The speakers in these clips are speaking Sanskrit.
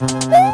Woo!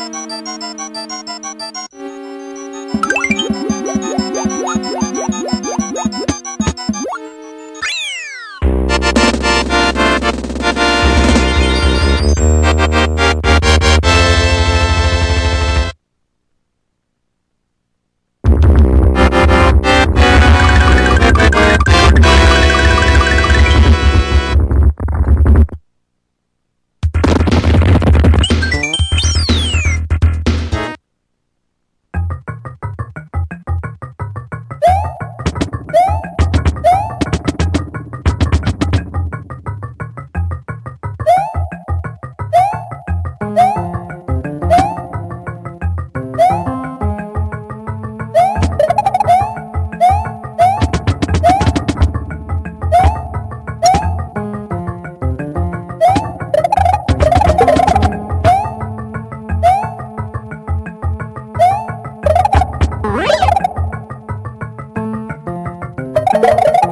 निदे निदे निदे नि Música